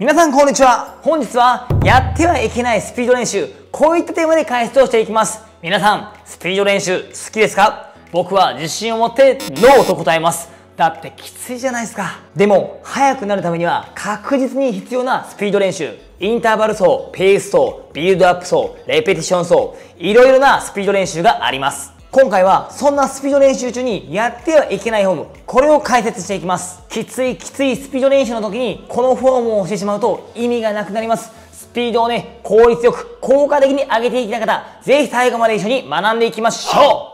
皆さんこんにちは。本日はやってはいけないスピード練習こういったテーマで解説をしていきます。皆さんスピード練習好きですか？僕は自信を持ってノーと答えます。だってきついじゃないですか。でも速くなるためには確実に必要なスピード練習インターバル走ペース走ビルドアップ走レペティション走いろいろなスピード練習があります。今回はそんなスピード練習中にやってはいけないフォーム、これを解説していきます。きついきついスピード練習の時にこのフォームをしてしまうと意味がなくなります。スピードをね、効率よく、効果的に上げていきたい方、ぜひ最後まで一緒に学んでいきましょう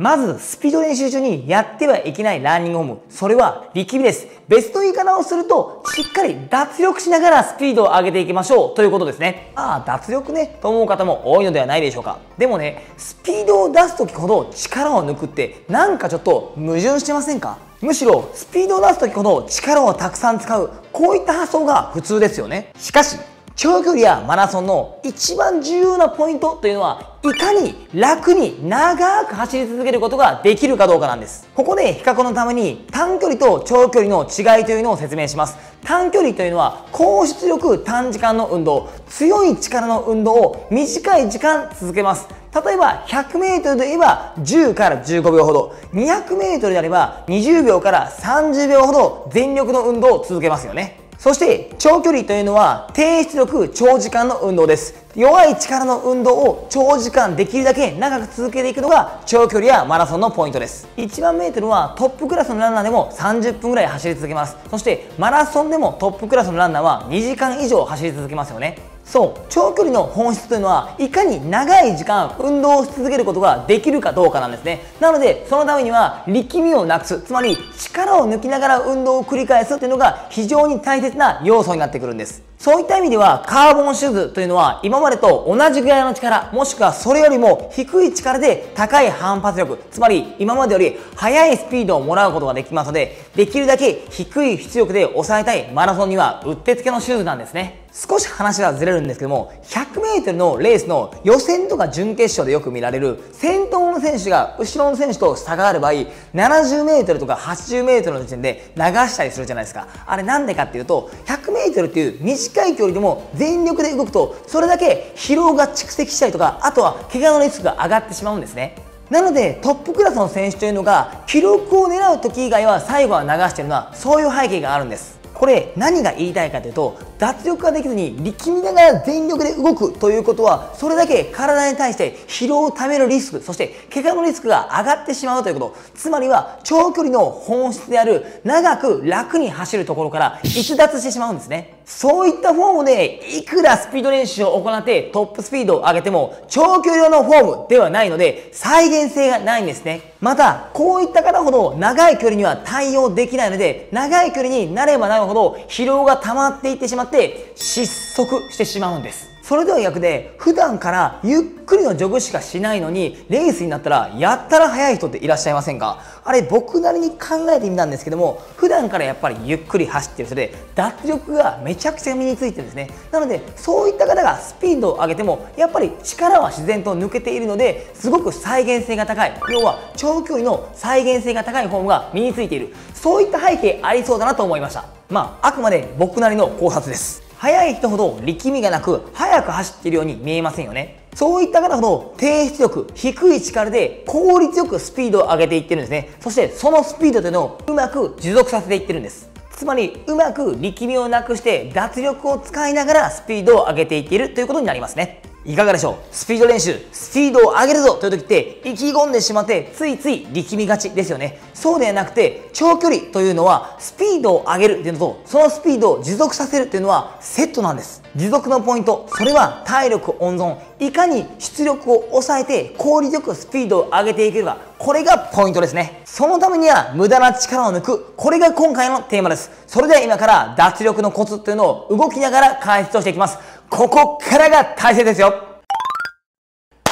まず、スピード練習中にやってはいけないランニングフォーム。それは力みです。ベスト言い方をすると、しっかり脱力しながらスピードを上げていきましょうということですね。ああ、脱力ね、と思う方も多いのではないでしょうか。でもね、スピードを出す時ほど力を抜くって、なんかちょっと矛盾してませんか？むしろ、スピードを出す時ほど力をたくさん使う、こういった発想が普通ですよね。しかし、長距離やマラソンの一番重要なポイントというのはいかに楽に長く走り続けることができるかどうかなんです。ここで比較のために短距離と長距離の違いというのを説明します。短距離というのは高出力短時間の運動、強い力の運動を短い時間続けます。例えば 100m で言えば10から15秒ほど 200m であれば20秒から30秒ほど全力の運動を続けますよねそして長距離というのは低出力長時間の運動です。弱い力の運動を長時間できるだけ長く続けていくのが長距離やマラソンのポイントです。1万メートルはトップクラスのランナーでも30分ぐらい走り続けます。そしてマラソンでもトップクラスのランナーは2時間以上走り続けますよね。そう長距離の本質というのはいかに長い時間運動をし続けることができるかどうかなんですね。なのでそのためには力みをなくすつまり力を抜きながら運動を繰り返すというのが非常に大切な要素になってくるんです。そういった意味ではカーボンシューズというのは今までと同じぐらいの力もしくはそれよりも低い力で高い反発力つまり今までより速いスピードをもらうことができますのでできるだけ低い出力で抑えたいマラソンにはうってつけのシューズなんですね。少し話がずれるんですけども 100m のレースの予選とか準決勝でよく見られる先頭選手が後ろの選手と差がある場合 70m とか 80m の時点で流したりするじゃないですか。あれなんでかっていうと 100m っていう短い距離でも全力で動くとそれだけ疲労が蓄積したりとかあとは怪我のリスクが上がってしまうんですね。なのでトップクラスの選手というのが記録を狙う時以外は最後は流してるのはそういう背景があるんです。これ何が言いたいかというと脱力ができずに力みながら全力で動くということはそれだけ体に対して疲労をためるリスクそして怪我のリスクが上がってしまうということ。つまりは長距離の本質である長く楽に走るところから逸脱してしまうんですね。そういったフォームでいくらスピード練習を行ってトップスピードを上げても長距離用のフォームではないので再現性がないんですね。またこういった方ほど長い距離には対応できないので長い距離になればなるほど疲労が溜まっていってしまって失速してしまうんです。それでは逆で普段からゆっくりのジョグしかしないのにレースになったらやったら速い人っていらっしゃいませんか？あれ僕なりに考えてみたんですけども普段からやっぱりゆっくり走ってる人で脱力がめちゃくちゃ身についてるんですね。なのでそういった方がスピードを上げてもやっぱり力は自然と抜けているのですごく再現性が高い。要は長距離の再現性が高いフォームが身についている。そういった背景ありそうだなと思いました。まああくまで僕なりの考察です。速い人ほど力みがなく速く走っているように見えませんよねそういった方ほど低出力、低い力で効率よくスピードを上げていってるんですね。そしてそのスピードというのをうまく持続させていってるんです。つまりうまく力みをなくして脱力を使いながらスピードを上げていっているということになりますね。いかがでしょう？スピード練習、スピードを上げるぞという時って意気込んでしまってついつい力みがちですよね。そうではなくて長距離というのはスピードを上げるっていうのとそのスピードを持続させるっていうのはセットなんです。持続のポイント、それは体力温存、いかに出力を抑えて効率よくスピードを上げていけるか、これがポイントですね。そのためには無駄な力を抜く、これが今回のテーマです。それでは今から脱力のコツというのを動きながら解説をしていきます。ここからが大切ですよ。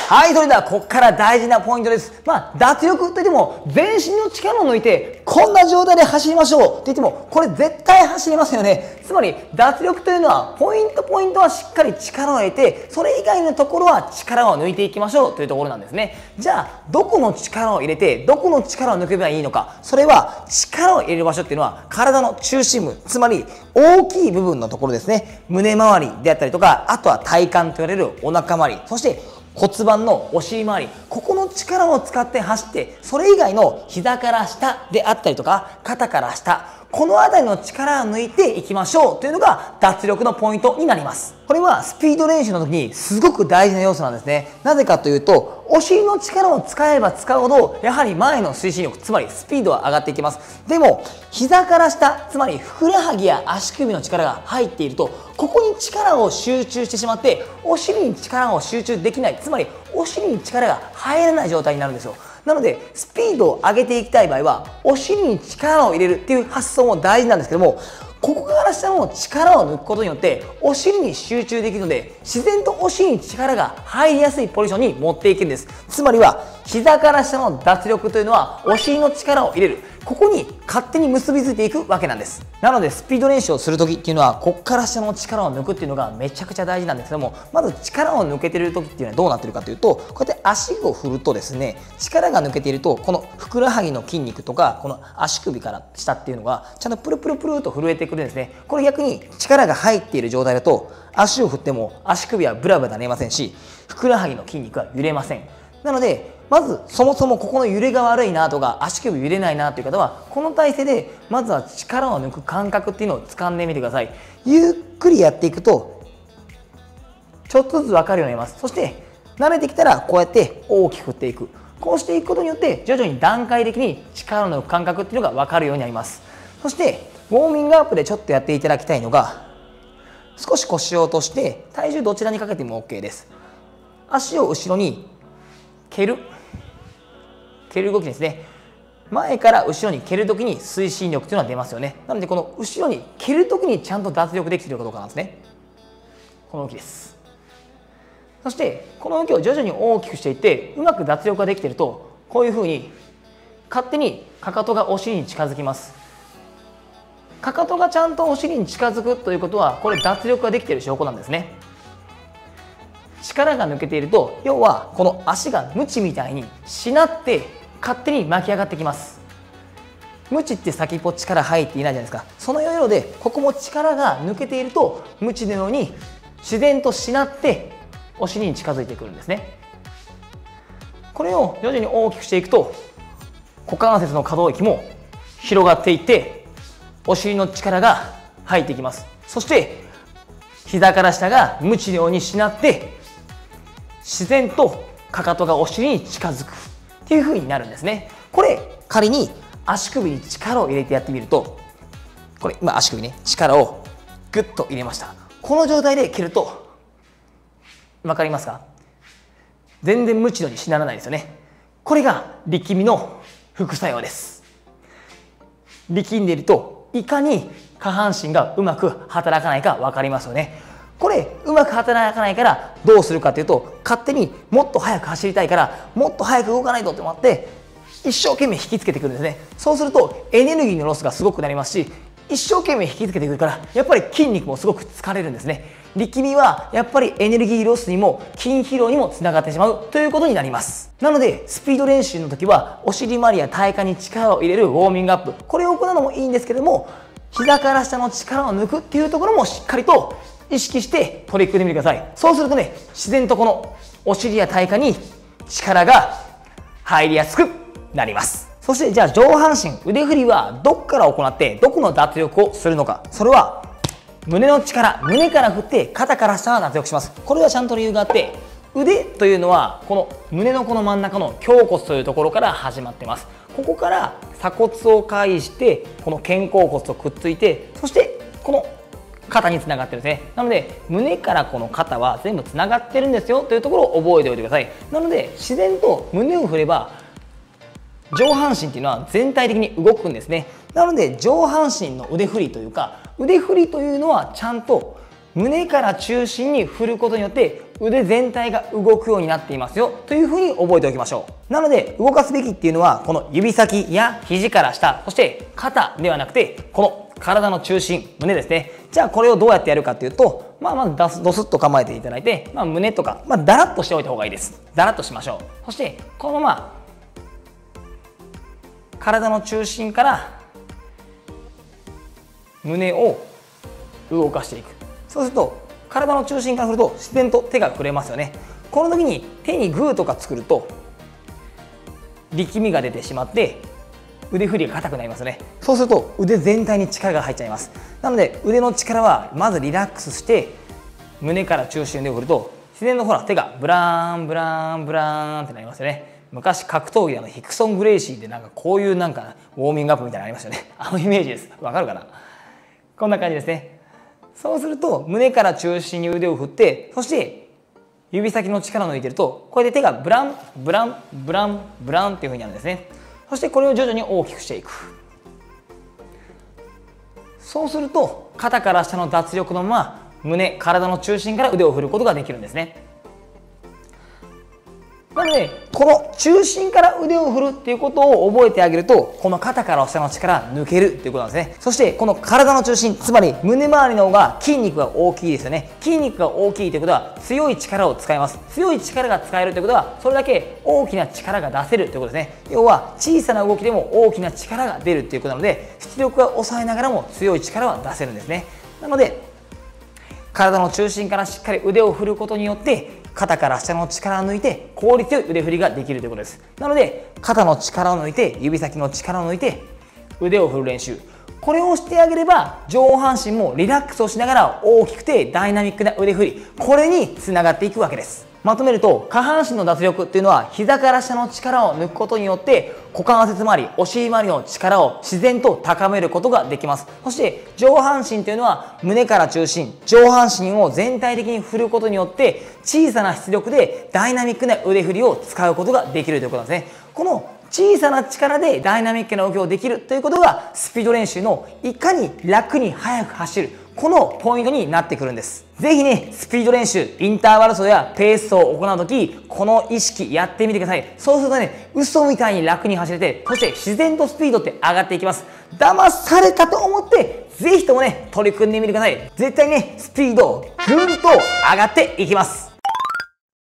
はい、それではここから大事なポイントです。まあ、脱力といっても、全身の力を抜いて、こんな状態で走りましょうって言っても、これ絶対走りますよね。つまり、脱力というのは、ポイントポイントはしっかり力を入れて、それ以外のところは力を抜いていきましょうというところなんですね。じゃあ、どこの力を入れて、どこの力を抜けばいいのか。それは、力を入れる場所っていうのは、体の中心部、つまり、大きい部分のところですね。胸周りであったりとか、あとは体幹と言われるお腹周り、そして骨盤のお尻周り、ここの力を使って走って、それ以外の膝から下であったりとか、肩から下、この辺りの力を抜いていきましょうというのが脱力のポイントになります。これはスピード練習の時にすごく大事な要素なんですね。なぜかというと、お尻の力を使えば使うほど、やはり前の推進力、つまりスピードは上がっていきます。でも、膝から下、つまりふくらはぎや足首の力が入っていると、ここに力を集中してしまって、お尻に力を集中できない、つまりお尻に力が入らない状態になるんですよ。なので、スピードを上げていきたい場合は、お尻に力を入れるっていう発想も大事なんですけども、ここから下の力を抜くことによってお尻に集中できるので自然とお尻に力が入りやすいポジションに持っていけるんです。つまりは膝から下の脱力というのはお尻の力を入れる。ここに勝手に結びついていくわけなんです。なのでスピード練習をする時っていうのはこっから下の力を抜くっていうのがめちゃくちゃ大事なんです。けどもまず力を抜けてる時っていうのはどうなってるかというとこうやって足を振るとですね力が抜けているとこのふくらはぎの筋肉とかこの足首から下っていうのがちゃんとプルプルプルと震えてくるんですね。これ逆に力が入っている状態だと足を振っても足首はブラブラ寝ませんしふくらはぎの筋肉は揺れません。なのでまずそもそもここの揺れが悪いなとか足首揺れないなという方はこの体勢でまずは力を抜く感覚っていうのを掴んでみてください。ゆっくりやっていくとちょっとずつ分かるようになります。そして慣れてきたらこうやって大きく振っていく。こうしていくことによって徐々に段階的に力を抜く感覚っていうのが分かるようになります。そしてウォーミングアップでちょっとやっていただきたいのが少し腰を落として体重どちらにかけても OK です。足を後ろに蹴る。蹴る動きですね。前から後ろに蹴るときに推進力というのは出ますよね。なのでこの後ろに蹴るときにちゃんと脱力できているかどうかなんですね。この動きです。そしてこの動きを徐々に大きくしていってうまく脱力ができているとこういうふうに勝手にかかとがお尻に近づきます。かかとがちゃんとお尻に近づくということはこれ脱力ができている証拠なんですね。力が抜けていると要はこの足がムチみたいにしなって勝手に巻き上がってきます。ムチって先っぽ力入っていないじゃないですか。そのようでここも力が抜けているとムチのように自然としなってお尻に近づいてくるんですね。これを徐々に大きくしていくと股関節の可動域も広がっていってお尻の力が入ってきます。そして膝から下がムチのようにしなって自然とかかとがお尻に近づく。っていう風になるんですね。これ仮に足首に力を入れてやってみるとこれ今足首ね力をグッと入れました。この状態で蹴ると分かりますか？全然無知のにしならないですよね。これが力みの副作用です。力んでいるといかに下半身がうまく働かないか分かりますよね。これうまく働かないからどうするかというと勝手にもっと速く走りたいからもっと速く動かないとって思って一生懸命引きつけてくるんですね。そうするとエネルギーのロスがすごくなりますし一生懸命引きつけてくるからやっぱり筋肉もすごく疲れるんですね。力みはやっぱりエネルギーロスにも筋疲労にもつながってしまうということになります。なのでスピード練習の時はお尻周りや体幹に力を入れるウォーミングアップ。これを行うのもいいんですけども膝から下の力を抜くっていうところもしっかりと意識して取り組んでみてください。そうするとね自然とこのお尻や体幹に力が入りやすくなります。そしてじゃあ上半身腕振りはどこから行ってどこの脱力をするのか。それは胸の力胸から振って肩から下は脱力します。これはちゃんと理由があって腕というのはこの胸のこの真ん中の胸骨というところから始まってます。ここから鎖骨を介してこの肩甲骨とくっついてそしてこの肩につながってるんですね。なので胸からこの肩は全部つながってるんですよ。というところを覚えておいてください。なので自然と胸を振れば上半身っていうのは全体的に動くんですね。なので上半身の腕振りというか腕振りというのはちゃんと胸から中心に振ることによって腕全体が動くようになっていますよ。というふうに覚えておきましょう。なので動かすべきっていうのはこの指先や肘から下そして肩ではなくてこの体の中心胸ですね。じゃあこれをどうやってやるかっていうとまあまずドスドスッと構えていただいて、まあ、胸とか、まあ、だらっとしておいた方がいいです。だらっとしましょう。そしてこのまま体の中心から胸を動かしていく。そうすると体の中心から振ると自然と手が触れますよね。この時に手にグーとか作ると力みが出てしまって腕振りが硬くなりますね。そうすると腕全体に力が入っちゃいます。なので腕の力はまずリラックスして胸から中心で振ると自然のほら手がブラーンブラーンブラーンってなりますよね。昔格闘技であのヒクソン・グレイシーでなんかこういうなんかウォーミングアップみたいなのありましたよね。あのイメージです。わかるかな？こんな感じですね。そうすると胸から中心に腕を振ってそして指先の力を抜いてるとこれで手がブランブランブランブランっていうふうになるんですね。そしてこれを徐々に大きくしていく。そうすると肩から下の脱力のまま胸体の中心から腕を振ることができるんですね。なのでこの中心から腕を振るっていうことを覚えてあげるとこの肩から下の力抜けるっていうことなんですね。そしてこの体の中心つまり胸周りの方が筋肉が大きいですよね。筋肉が大きいということは強い力を使います。強い力が使えるということはそれだけ大きな力が出せるということですね。要は小さな動きでも大きな力が出るっていうことなので出力が抑えながらも強い力は出せるんですね。なので体の中心からしっかり腕を振ることによって肩から下の力を抜いて効率よい腕振りができるということです。なので肩の力を抜いて指先の力を抜いて腕を振る練習。これをしてあげれば上半身もリラックスをしながら大きくてダイナミックな腕振りこれにつながっていくわけです。まとめると下半身の脱力っていうのは膝から下の力を抜くことによって股関節周りお尻周りの力を自然と高めることができます。そして上半身というのは胸から中心上半身を全体的に振ることによって小さな出力でダイナミックな腕振りを使うことができるということなんですね。この小さな力でダイナミックな動きをできるということがスピード練習のいかに楽に速く走るこのポイントになってくるんです。ぜひね、スピード練習、インターバル走やペースを行うとき、この意識やってみてください。そうするとね、嘘みたいに楽に走れて、そして自然とスピードって上がっていきます。騙されたと思って、ぜひともね、取り組んでみてください。絶対ね、スピード、ぐんと上がっていきます。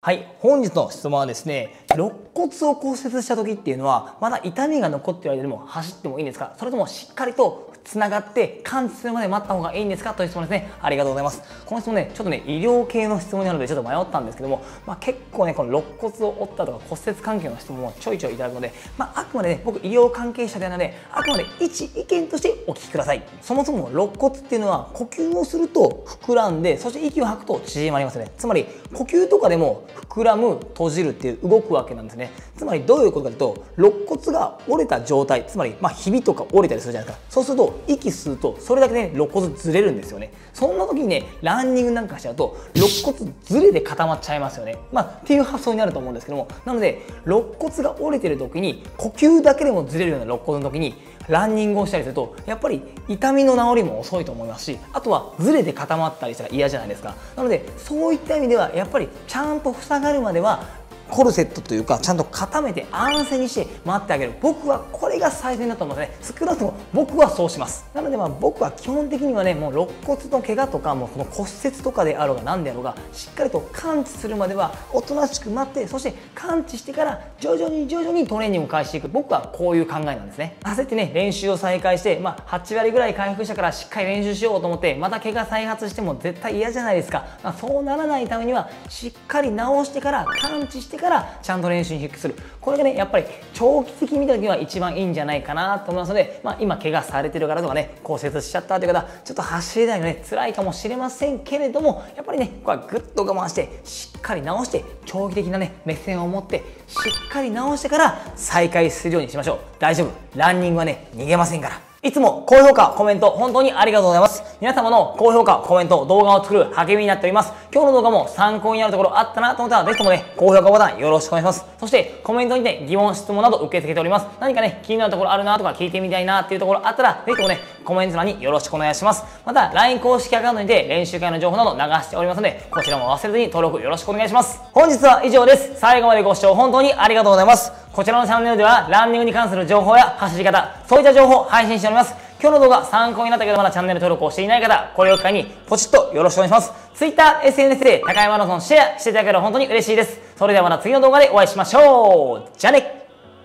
はい、本日の質問はですね、肋骨を骨折した時っていうのは、まだ痛みが残ってる間でも走ってもいいんですか？それともしっかりとつながって完治するまで待った方がいいんですか？という質問ですね。ありがとうございます。この質問ねちょっとね医療系の質問なのでちょっと迷ったんですけども、まあ、結構ねこの肋骨を折ったとか骨折関係の質問もちょいちょいいただくので、まあ、あくまでね僕医療関係者ではないのであくまで一意見としてお聞きください。そもそも肋骨っていうのは呼吸をすると膨らんでそして息を吐くと縮まりますよね。つまり呼吸とかでも膨らむ閉じるっていう動くわけなんですね。つまりどういうことかというと肋骨が折れた状態つまりまあひびとか折れたりするじゃないですか。そうすると息吸うとそれだけね肋骨ずれるんですよね。そんな時にねランニングなんかしちゃうと肋骨ずれで固まっちゃいますよね。まあっていう発想になると思うんですけども。なので肋骨が折れてる時に呼吸だけでもずれるような肋骨の時にランニングをしたりするとやっぱり痛みの治りも遅いと思いますしあとはずれて固まったりしたら嫌じゃないですか。なのでそういった意味ではやっぱりちゃんと塞がるまではコルセットというかちゃんと固めて安静にして待ってあげる。僕はこれが最善だと思うので少なくとも僕はそうします。なのでまあ僕は基本的にはねもう肋骨の怪我とかもうこの骨折とかであろうが何であろうがしっかりと完治するまではおとなしく待ってそして完治してから徐々に徐々にトレーニングを開始していく。僕はこういう考えなんですね。焦ってね練習を再開して、まあ、8割ぐらい回復したからしっかり練習しようと思ってまた怪我再発しても絶対嫌じゃないですか、まあ、そうならないためにはしっかり治してから完治してからちゃんと練習に復帰する。これがねやっぱり長期的に見た時は一番いいんじゃないかなと思いますので、まあ、今怪我されてる方とかね骨折しちゃったという方ちょっと走れないのね辛いかもしれませんけれどもやっぱりねここはぐっと我慢してしっかり直して長期的なね目線を持ってしっかり直してから再開するようにしましょう。大丈夫。ランニングはね逃げませんから。いつも高評価、コメント、本当にありがとうございます。皆様の高評価、コメント、動画を作る励みになっております。今日の動画も参考になるところあったなと思ったら、ぜひともね、高評価ボタンよろしくお願いします。そして、コメントにて疑問、質問など受け付けております。何かね、気になるところあるなとか聞いてみたいなっていうところあったら、ぜひともね、コメント欄によろしくお願いします。また、LINE 公式アカウントにて練習会の情報など流しておりますので、こちらも忘れずに登録よろしくお願いします。本日は以上です。最後までご視聴本当にありがとうございます。こちらのチャンネルでは、ランニングに関する情報や走り方、そういった情報を配信しております。今日の動画参考になったけどまだチャンネル登録をしていない方、これを機会にポチッとよろしくお願いします。Twitter、SNS で高山マラソンシェアしていただければ本当に嬉しいです。それではまた次の動画でお会いしましょう。じゃあね